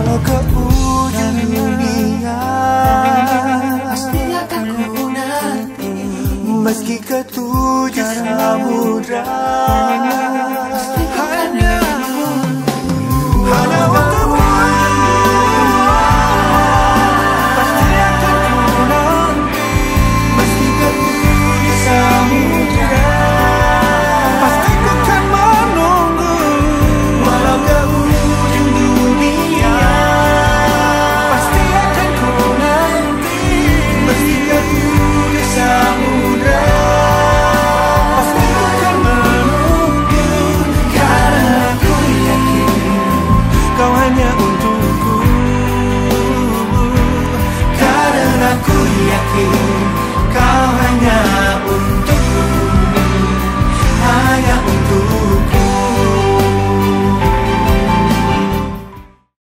Walau ke ujung dunia Pasti akan ku nanti Meski ke tujuh samudra Aku yakin